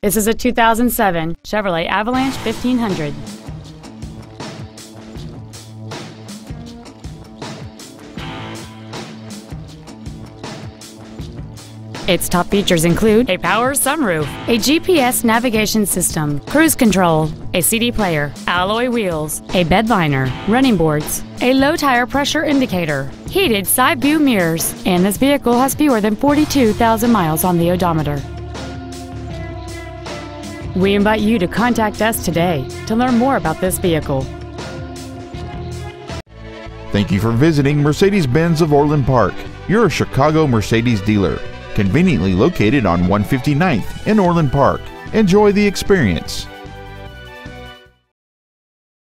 This is a 2007 Chevrolet Avalanche 1500. Its top features include a power sunroof, a GPS navigation system, cruise control, a CD player, alloy wheels, a bed liner, running boards, a low tire pressure indicator, heated side view mirrors, and this vehicle has fewer than 42,000 miles on the odometer. We invite you to contact us today to learn more about this vehicle. Thank you for visiting Mercedes Benz of Orland Park. Your a Chicago Mercedes dealer, conveniently located on 159th in Orland Park. Enjoy the experience.